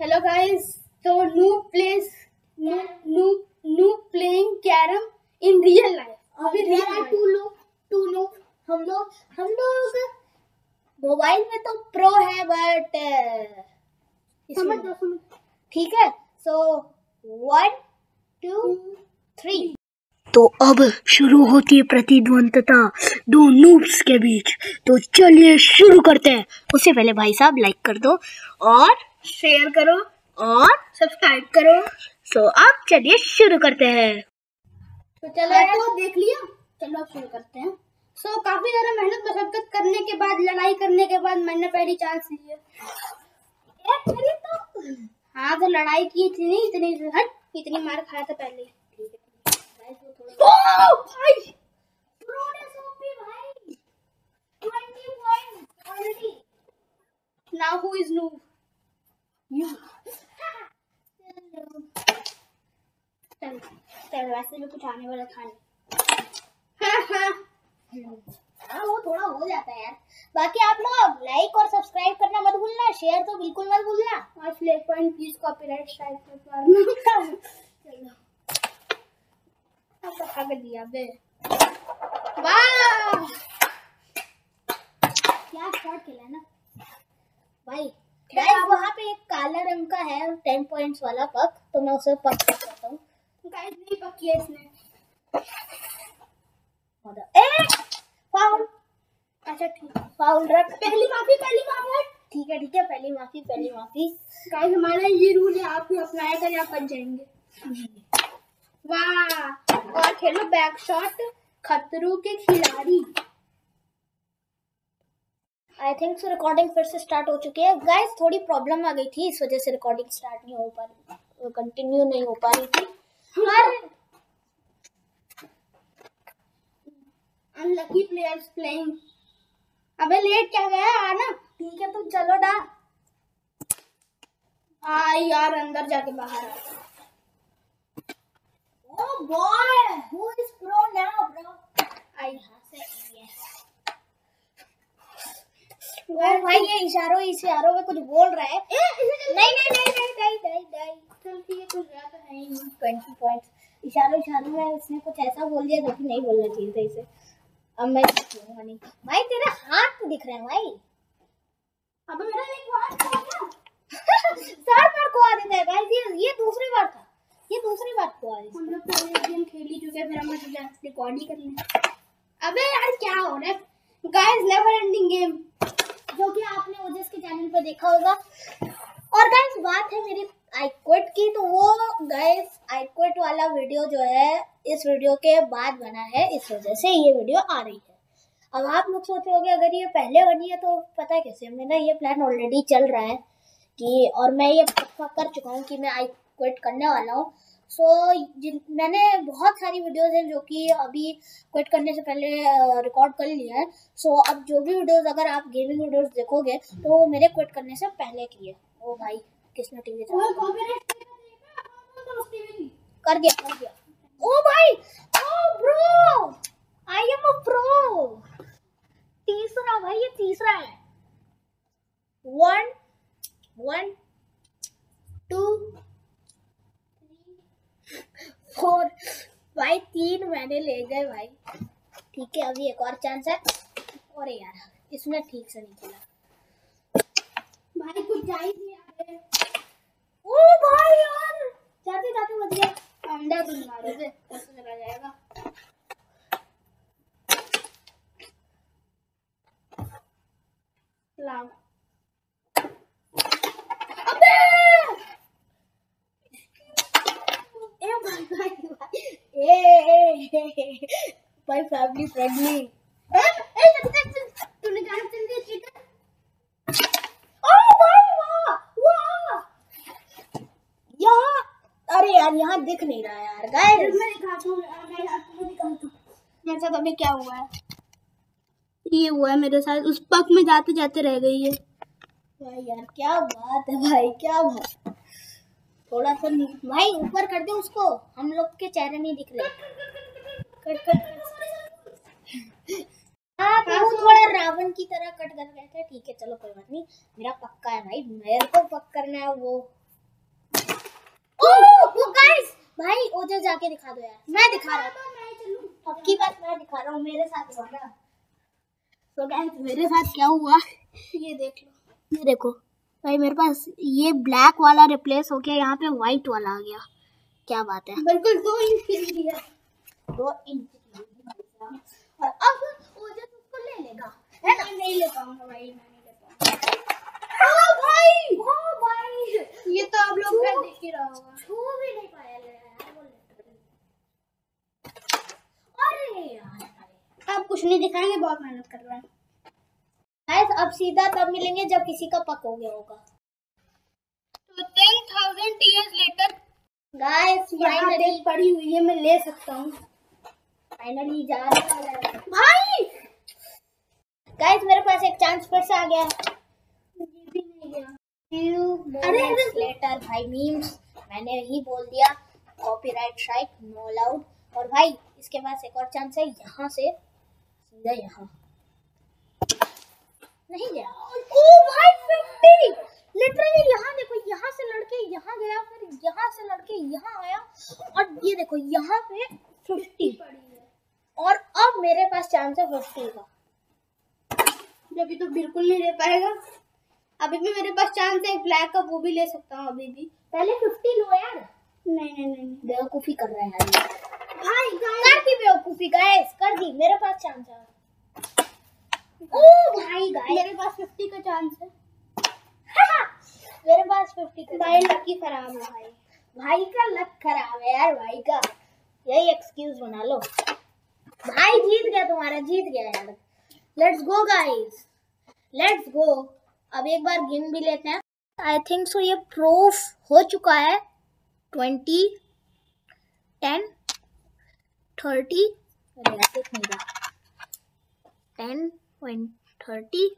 Hello guys. तो plays noob noob noob playing carom in real life. अभी are life. two लोग two लोग हम लोग हम लोग मोबाइल में तो प्रो है बट समझ दो समझ ठीक है सो वन टू थ्री तो अब शुरू होती है प्रतिद्वंदता दो नूब्स के बीच तो चलिए शुरू करते हैं उससे पहले भाई साहब लाइक कर दो और शेयर करो और सब्सक्राइब करो। सो so, अब चलिए शुरू करते हैं। तो चलो तो देख लिया। चलो अब शुरू करते हैं। सो so, काफ़ी ज़्यादा मेहनत मशक्कत करने के बाद लड़ाई करने के बाद मैंने पहली चांस ली है। तो। हाँ तो लड़ाई की इतनी इतनी हट इतनी मार खाया था पहले। ही। ओ भाई! प्रो ने सौंपी भाई। 20 point already Now who is noob? वैसे भी कुछ आने वाला था नहीं हाँ वो थोड़ा हो जाता है यार बाकी आप लोग लाइक और सब्सक्राइब करना मत भूलना शेयर तो बिल्कुल मत भूलना। और flake point please copyright strike मत मारना चलो। अब खा दिया बे। वाह क्या स्टार्ट खेला ना? भाई गाइस वहाँ पे एक काला रंग का है टेन पॉइंट्स वाला पक तो मैं उसे पक करता हूँ। गाइस नहीं पकी है इसने। ए फाउल अच्छा ठीक है फाउल रख। पहली माफ़ी पहली माफ़ी। ठीक है ठीक है पहली माफ़ी पहली माफ़ी। गाइस हमारा ये रूल है आप भी अपनाया कर आप बच जाएँगे। वाह और खेलो बैक शॉट खतरों के खिलाड़ी। आई थिंक सो रिकॉर्डिंग फिर से स्टार्ट हो चुकी है। गाइस थोड़ी प्रॉब्लम आ गई थी इस वजह से रिकॉर्डिंग स्टार्ट नहीं हो पा रही कंटिन्यू नहीं हो पा रही थी। हमारे अनलकी प्लेयर्स प्लेइंग अबे लेट क्या गया? आना ठीक है तो चलो डा। आ यार अंदर जाके बाहर आ। ओ boy who is pro now bro आई यहाँ से yes. ओ भाई ये इशारों इशारों में कुछ बोल रहा है। नहीं नहीं नहीं नहीं नहीं नहीं नहीं। चल ठीक है कुछ गया तो है नहीं। ट्वेंटी पॉइंट्स इशारों इशारों में उसने कुछ ऐसा बोल दिया जो कि नहीं बोलना चाहिए था इसे। अब मैं नहीं भाई तेरा हाथ तो दिख रहा है भाई। अबे मेरा एक बात हो। गया चार बार को आ देता है गाइस ये ये दूसरी बार था। ये दूसरी बार को आ हम लोग पहले एक गेम खेल ही चुके हैं फिर हमें रिकॉर्ड ही कर लें अबे यार क्या हो रहा है? गाइस नेवर एंडिंग गेम जो कि आपने ओजस के चैनल पे देखा होगा। और गाइस बात है मेरी आई क्विट की तो वो गाइस आई क्विट वाला वीडियो जो है, इस वीडियो के बाद बना है। इस वजह से ये वीडियो आ रही है। अब आप लोग सोच रहे होगे, अगर ये पहले बनी है तो पता है कैसे? मेरा ये प्लान ऑलरेडी चल रहा है कि, और मैं ये पक्का कर चुका हूँ कि मैं आई क्विट करने वाला हूँ। सो so, मैंने बहुत सारी वीडियोस हैं जो कि अभी क्विट करने से पहले रिकॉर्ड कर लिया है। सो so, अब जो भी वीडियोस अगर आप गेमिंग वीडियोस देखोगे तो वो मेरे क्विट करने से पहले की है। ओ भाई किसने टीवी और कर दिया कर दिया। ओ भाई ओ bro I am a pro तीसरा भाई ये तीसरा है। वन वन टू फोर भाई, तीन मैंने ले गए भाई। ठीक है, अभी एक और चांस है। और यार इसमें ठीक से नहीं भाई, कुछ ओ भाई यार, जाते जाते बच गया। अंडा चला जाएगा। लाओ। ए भाई भाई भाई। फैमिली तूने जान चल दिया यहाँ अरे यार यहाँ दिख नहीं रहा यार गाइस मैं दिखाता हूँ आपको दिखाता हूँ। मेरे साथ अभी क्या हुआ है? ये हुआ है मेरे साथ उस पक में जाते जाते रह गई है। भाई यार क्या बात है भाई क्या बात थोड़ा सा भाई, ऊपर कर दे उसको। हम लोग के चेहरे नहीं दिख रहे। कट कट हाँ, थोड़ा रावण की तरह कट कर गया था। ठीक है, चलो, कोई बात नहीं। मेरा पक्का है भाई। मेरे को पक करना है वो। ओ वो गाइस भाई उधर जाके दिखा दो यार। मैं दिखा रहा हूँ। पक्की बात, मैं दिखा रहा हूँ। मेरे साथ हुआ ना तो गाइस मेरे साथ क्या हुआ? ये देख लो। ये देखो। भाई मेरे पास ये ब्लैक वाला रिप्लेस हो गया यहाँ पे व्हाइट वाला आ गया। क्या बात है? बिल्कुल दो इंच दो इंच और अब ओजस उसको ले लेगा है ना? नहीं ले पाऊँगा भाई ओ भाई! ओ भाई। ये तो आप लोग का देख ही रहा होगा। छू भी नहीं पाया ले वो अरे यार आप कुछ नहीं दिखाएँगे बहुत मेहनत कर रहे हैं। अब सीधा तब मिलेंगे जब किसी का पक हो गया होगा। तो ten thousand years later guys यहाँ फाइनली पड़ी हुई है मैं ले सकता हूँ। फाइनली जा रहा है। भाई! गाइस मेरे पास एक चांस फिर से आ गया। ये भी नहीं गया। अरे लेटर भाई मीम्स मैंने ही बोल दिया कॉपीराइट स्ट्राइक नो अलाउड और भाई इसके पास एक और चांस है यहाँ से सीधा यहाँ। नहीं गया। ओ भाई फिफ्टी लिटरली यहाँ देखो यहाँ से लड़के यहाँ गया फिर यहाँ से लड़के यहाँ आया। और ये देखो यहाँ पे फिफ्टी और अब मेरे पास चांस है फिफ्टी का। जब तो बिल्कुल नहीं ले पाएगा। अभी भी मेरे पास चांस है ब्लैक का वो भी ले सकता हूँ अभी भी। पहले फिफ्टी लो यार। नहीं नहीं नहीं बेवकूफ़ी कर रहे हैं यार। भाई कर दी बेवकूफ़ी गाइस कर दी। मेरे पास चांस है। ओ भाई गाइस मेरे पास फिफ्टी का चांस है। मेरे पास फिफ्टी का भाई लकी खराब है भाई। भाई का लक खराब है यार भाई का। यही एक्सक्यूज बना लो। भाई जीत गया तुम्हारा जीत गया यार। Let's go guys let's go अब एक बार गिन भी लेते हैं। आई थिंक सो ये प्रूफ हो चुका है। Twenty ten thirty ten thirty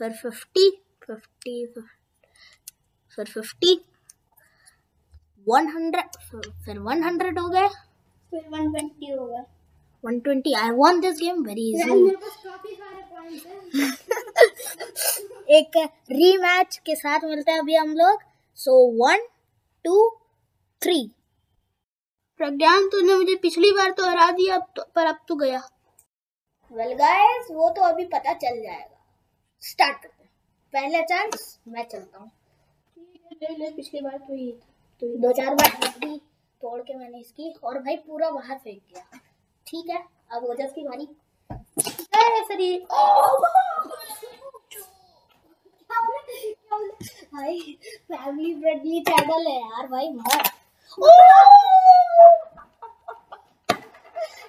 फिर फिफ्टी फिफ्टी फिर फिफ्टी वन हंड्रेड फिर वन हंड्रेड हो गए। फिर वन ट्वेंटी होगा one twenty I want this game very easy हैं। एक रीमैच के साथ मिलते हैं अभी हम लोग। So one two three Pragyan तूने मुझे पिछली बार तो हरा दिया अब तो, पर अब तो गया। वेल गाइस वो तो अभी पता चल जाएगा। स्टार्ट करते हैं। पहला चांस मैं चलता हूँ। पिछली बार तो ये तो दो चार बार दी तोड़ के मैंने इसकी और भाई पूरा बाहर फेंक दिया। ठीक है अब ओजस की बारी। सरी भाई फैमिली फ्रेंडली चैनल है यार भाई मत।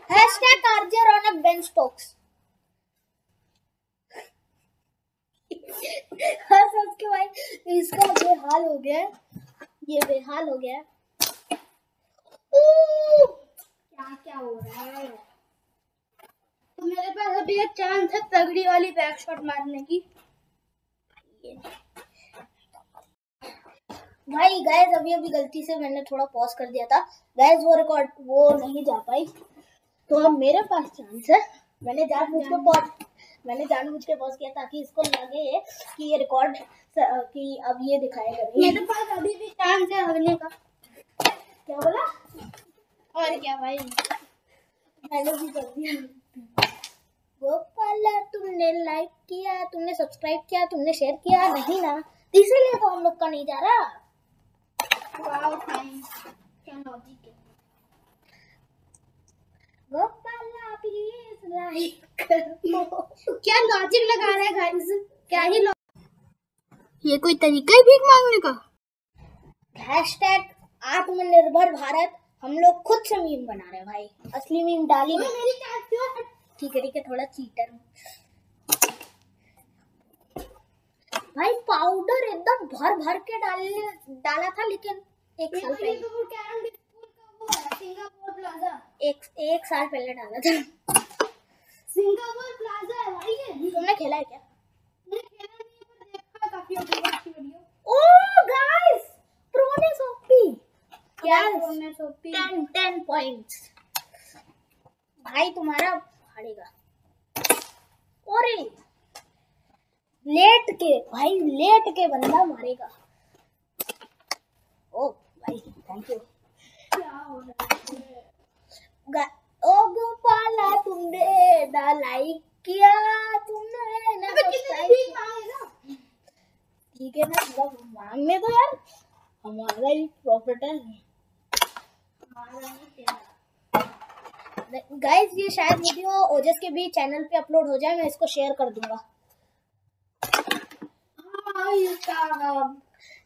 Hashtag RJ Raunak Ben Stokes हंस हंस के भाई, इसका बेहाल हो गया ये बेहाल हो गया! क्या क्या हो रहा है? तो मेरे पास अभी एक चांस है तगड़ी वाली बैक शॉट मारने की। भाई गैस अभी अभी गलती से मैंने थोड़ा पॉज कर दिया था। गैस वो रिकॉर्ड वो नहीं जा पाई। तो अब मेरे पास चांस है। मैंने जानबूझ के पॉज मैंने जानबूझ के पॉज किया ताकि इसको लगे कि ये रिकॉर्ड कि अब ये दिखाएगा नहीं मेरे पास अभी भी चांस है हरने का। क्या बोला? और क्या भाई? मैंने भी कर दिया। गोपाला तुमने लाइक किया तुमने सब्सक्राइब किया तुमने शेयर किया। नहीं ना। इसीलिए तो हम लोग का नहीं जा रहा। वाओ थैंक्स क्या लॉजिक है? गोपाला प्लीज़ लाइक करो क्या लॉजिक लगा रहा है गाइस क्या ही ये कोई तरीका है भीख मांगने का? हैशटैग आत्मनिर्भर भारत। हम लोग खुद से मीम बना रहे हैं भाई। असली मीम डाली मेरी चांस क्यों ठीक है ठीक है थोड़ा चीटर भाई पाउडर एकदम भर भर के डाल डाला था लेकिन एक साल पहले प्लाजा एक एक साल पहले डाला था। सिंगापुर प्लाजा है भाई ये? तुमने खेला है क्या? मैं खेला नहीं पर देखा काफ़ी यूट्यूबर वीडियो ओ गाइस प्रोने सोपी यार तुमने सोपी टेन टेन पॉइंट्स भाई तुम्हारा हारेगा। अरे लेट के भाई लेट के बंदा मारेगा। ओ भाई थैंक यू क्या हो रहा है? ओ गोपाला तुमने ना लाइक किया तुमने ना सब्सक्राइब ठीक है ना मतलब मांगने तो यार हमारा ही प्रॉफिट है। गाइस ये शायद वीडियो ओजस के भी चैनल पे अपलोड हो जाए मैं इसको शेयर कर दूँगा। हाँ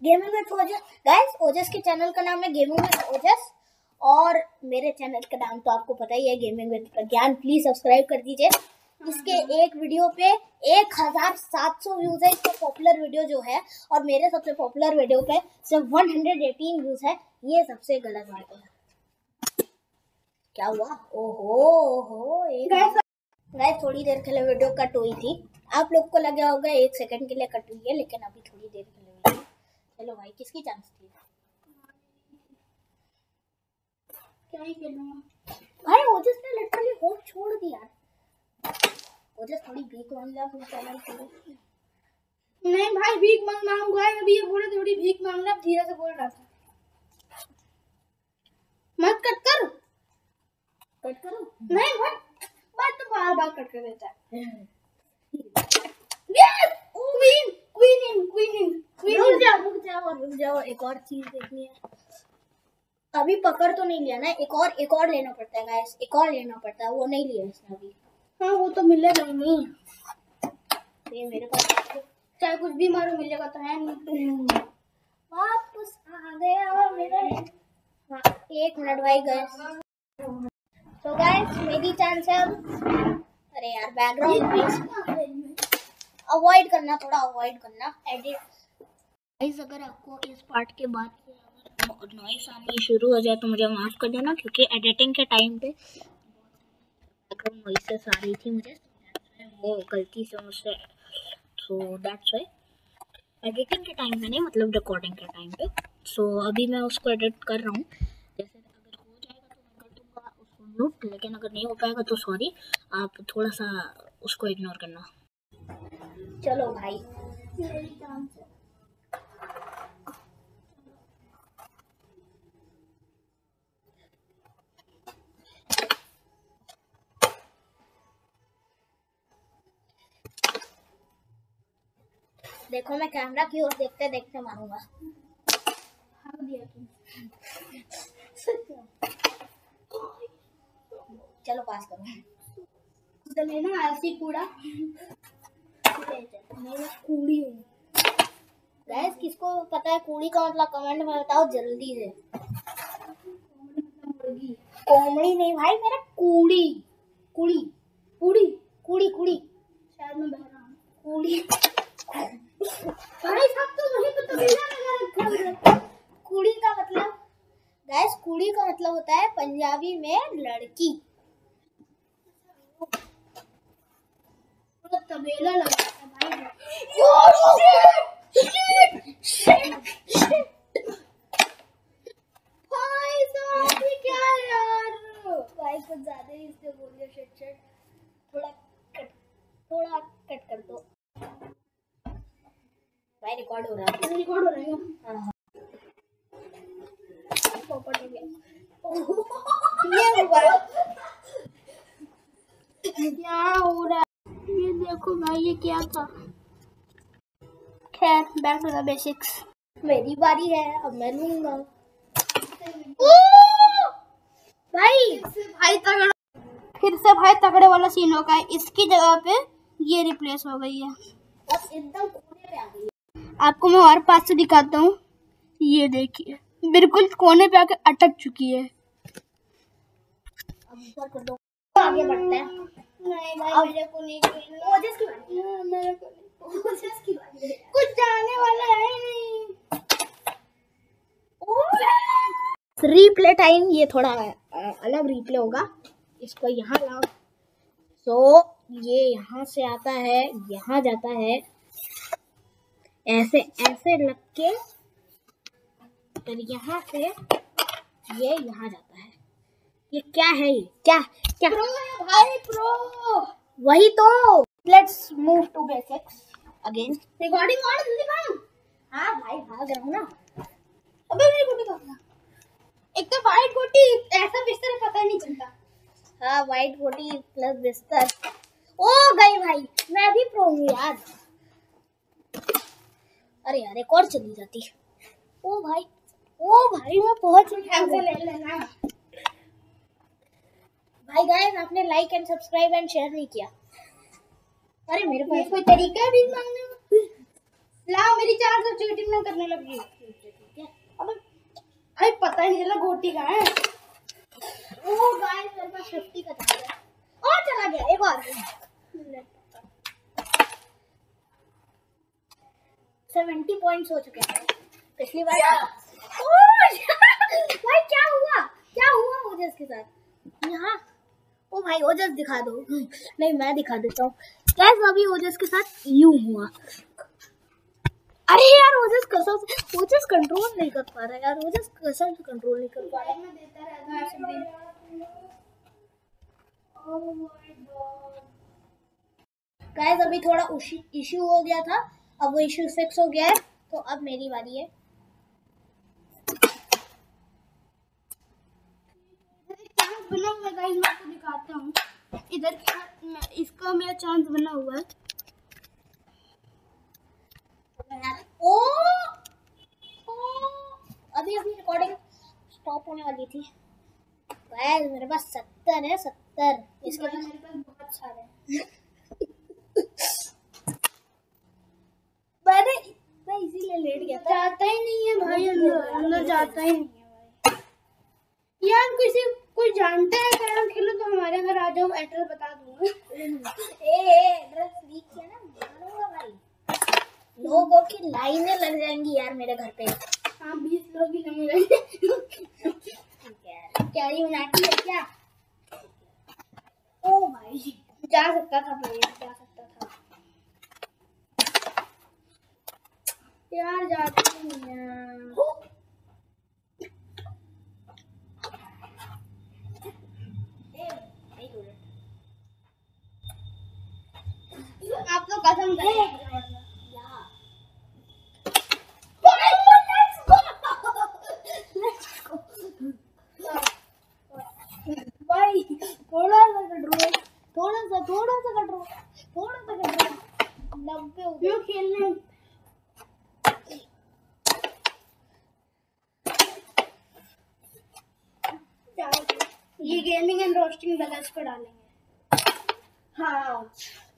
gaming with Ojas guys Ojas के चैनल का नाम है गेमिंग विद ओजस। और मेरे चैनल का नाम तो आपको पता ही है gaming with Pragyan please subscribe कर दीजिए। इसके एक वीडियो पे एक हज़ार सात सौ व्यूज़ है। इसका पॉपुलर वीडियो जो है और मेरे सबसे पॉपुलर वीडियो पे सिर्फ़ वन हंड्रेड एटीन व्यूज़ है। ये सबसे गलत बात है। क्या हुआ? ओहो ओहो गाइस थोड़ी देर के लिए वीडियो कट हुई थी। आप लोग को लगा होगा एक सेकंड के लिए कट हुई है लेकिन अभी थोड़ी देर के लिए चलो भाई किसकी चांस थी? क्या ही खेलूँगा भाई ओजस ने लिटरली होप छोड़ दिया। ओजस थोड़ी भीख मांग लिया अपने चैनल के नहीं भाई भीख मांग मांगूँगा अभी ये बोले थोड़ी भीख मांगना धीरे से बोल रहा था। मत कट कर। कट करो? नहीं भाई बात तो बार बार कट कर देता है। रुक yes queen queen queen queen जाओ रुक जाओ रुक जाओ एक और चीज़ देखनी है। अभी पकड़ तो नहीं लिया ना एक और एक और लेना पड़ता है गाइस एक और लेना पड़ता है वो नहीं लिया इसने अभी। हाँ वो तो मिलेगा ही नहीं। ये मेरे पास चाहे कुछ भी मारो मिलेगा तो है नहीं। वापस आ गया मेरा। हाँ एक मिनट भाई गाइस तो गाइस मेरी चांस है अब। अरे यार बैकग्राउंड अवॉइड करना थोड़ा अवॉइड करना एडिट गाइस अगर आपको इस पार्ट के बाद नॉइस आनी शुरू हो जाए तो मुझे माफ़ कर देना क्योंकि एडिटिंग के टाइम पे बैकग्राउंड नॉइसेस आ रही थी मुझे वो गलती से मुझसे सो दैट्स वाई एडिटिंग के टाइम पे नहीं मतलब रिकॉर्डिंग के टाइम पे. सो so, अभी मैं उसको एडिट कर रहा हूँ. जैसे अगर हो जाएगा तो मैं कर दूँगा उसको म्यूट लेकिन अगर नहीं हो पाएगा तो सॉरी आप थोड़ा सा उसको इग्नोर करना. चलो भाई। देखो मैं कैमरा की ओर देखते देखते मारूँगा। चलो पास करो। तो लेना ऐसी कूड़ा। मैं कूड़ी हूँ। गैस किसको पता है कूड़ी का मतलब? कमेंट में बताओ जल्दी से। कोमड़ी नहीं भाई मेरा कूड़ी। कुड़ी। पूरी कुड़ी कुड़ी। शायद मैं बह रहा हूँ। कुड़ी। भाई सब तो वही तो कुड़ी का मतलब? गैस कुड़ी का मतलब होता है पंजाबी में लड़की। तबेला लगा साहब थोड़ा कट थोड़ा कट कर दो। भाई रिकॉर्ड हो रहा है रिकॉर्ड हो रही हूँ ये हुआ क्या हो रहा है? ये देखो भाई ये क्या था? खैर बैक टू द बेसिक्स मेरी बारी है अब मैं लूँगा। भाई भाई तगड़ा फिर से भाई तगड़े वाला सीन होगा इसकी जगह पे ये रिप्लेस हो गई है। एकदम कोने पे आ गई आपको मैं और पास से दिखाता हूँ। ये देखिए बिल्कुल कोने पे आके अटक चुकी है। अब दो। आगे बढ़ते हैं। नहीं भाई मेरे को नहीं ओजस की बारी। हाँ, मेरे को ओजस की बारी। कुछ जाने वाला है नहीं। रीप्ले टाइम ये थोड़ा अलग रीप्ले होगा। इसको यहाँ लाओ। सो so, ये यहाँ से आता है यहाँ जाता है। ऐसे ऐसे लग के फिर यहाँ से ये यहाँ जाता है। ये क्या है ये? क्या क्या? प्रो है भाई प्रो वही तो। Let's move to basics again recording on जल्दी भाग हाँ भाई भाग रहा हूँ ना। अबे मेरी कुटी कहाँ एक तो वाइट गोटी ऐसा बिस्तर पता नहीं चलता। हाँ वाइट गोटी प्लस बिस्तर। ओ गई भाई। मैं भी प्रो हूँ यार। अरे यार एक और चली जाती ओ भाई ओ भाई मैं पहुँच ढंग से ले लेना। भाई गाइस आपने like and subscribe and share नहीं किया। अरे मेरे पास कोई तरीका भी मांगने ला मेरी चार सौ चीटिंग में करने लगी अबे अरे पता ही नहीं चला गोटी कहाँ है। ओ गाइस मेरे पास 50 का गया और चला गया एक और। सेवेंटी पॉइंट्स हो चुके हैं। पिछली बार भाई क्या हुआ? क्या हुआ ओजस के साथ? यहाँ? ओ भाई ओजस दिखा दो। नहीं मैं दिखा देता हूँ। गैस अभी ओजस के साथ यूँ हुआ। अरे यार ओजस कसम ओजस कंट्रोल नहीं कर पा रहा यार। ओजस कसम कंट्रोल नहीं कर पा रहा भी। गाइस अभी थोड़ा इश्यू हो गया था। अब वो इश्यू फिक्स हो गया है तो अब मेरी बारी है। बना हुआ है गाइस मैं आपको दिखाता हूँ। इधर मैं- इसका मेरा चांस बना हुआ है। ओ ओ अभी अभी रिकॉर्डिंग स्टॉप होने वाली थी। गाइस मेरे पास सत्तर है सत्तर। इसके इसके मेरे पास बहुत सारे हैं मैंने मैं इसीलिए लेट गया था जाता ही नहीं है भाई अंदर अंदर जाता ही नहीं यार किसी कोई जानता है कैरम खेलो तो हमारे घर आ जाओ एड्रेस बता दूँगा। एड्रेस लीक किया ना मारूँगा भाई। लोगों की लाइनें लग जाएँगी यार मेरे घर पे। हाँ बीस लोग ही लगेंगे है ये मनाटी है क्या? ओ भाई जा सकता था भाई जा सकता था यार जाते ही आप तो कसम करें थोड़ा सा थोड़ा सा सा कंट्रोल थोड़ा सा कंट्रोल नब्बे क्यों खेलने? ये गेमिंग एंड रोस्टिंग ब्लग्स पर डालेंगे। हाँ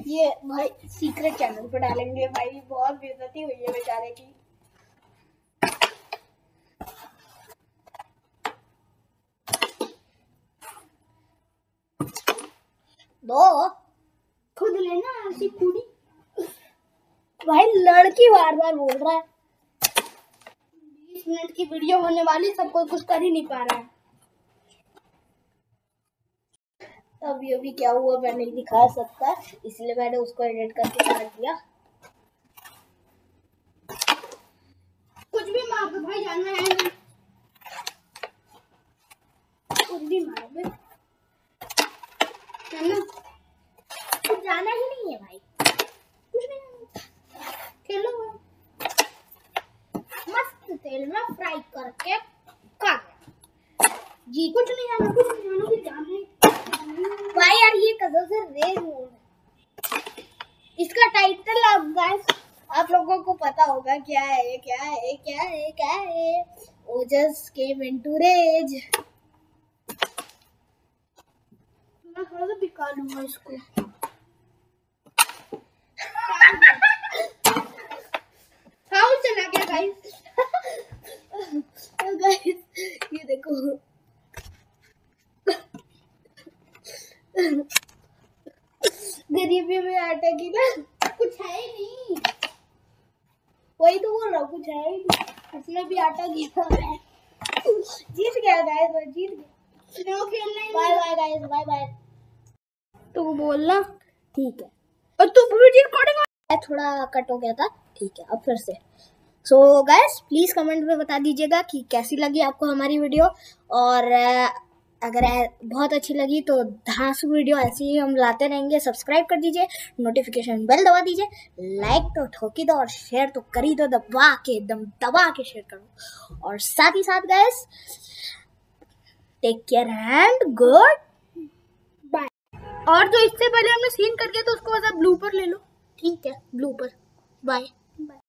ये भाई सीक्रेट चैनल पर डालेंगे भाई बहुत बेइज्जती हुई है बेचारे की। दो। खुद लेना ऐसी पूरी। भाई लड़की बार बार बोल रहा है। बीस मिनट की वीडियो होने वाली सब कोई कुछ कर ही नहीं पा रहा है। अभी अभी क्या हुआ, मैं नहीं दिखा सकता, इसलिए मैंने उसको एडिट करके कर दिया कुछ भी मार दो भाई जाना है नहीं कुछ भी मार दो है ना कुछ जाना ही नहीं है भाई कुछ नहीं खेलो मस्त तेल में फ्राई करके काट जी कुछ नहीं जाना कुछ नहीं जाना कुछ जाना है भाई यार ये कसम से रेज मोड है इसका टाइटल अब गाइस आप लोगों को पता होगा क्या है क्या है क्या है क्या है। ओजस केम इनटू रेज मैं थोड़ा बिका लूँगा इसको। फाउल चला गया गाइस गाइस ये देखो। गरीबी में आटा की ना कुछ है ही नहीं। वही तो बोल रहा हूँ कुछ है। इसमें भी आटा गिरा है जीत गया गाइस जीत गया। क्यों खेलना ही bye bye guys bye bye तो वो बोलना ठीक है। और तू वीडियो रिकॉर्डिंग थोड़ा कट हो गया था। ठीक है अब फिर से। सो गाइस प्लीज़ कमेंट में बता दीजिएगा कि कैसी लगी आपको हमारी वीडियो और अगर बहुत अच्छी लगी तो धांसू वीडियो ऐसी ही हम लाते रहेंगे। सब्सक्राइब कर दीजिए नोटिफिकेशन बेल दबा दीजिए लाइक तो ठोकी दो और शेयर तो कर ही दो, दबा के, एकदम दबा के शेयर करो। और साथ ही साथ guys take care and goodbye और जो इससे पहले हमने सीन कर दिया तो उसको ब्लू पर ले लो। ठीक है ब्लूपर बाय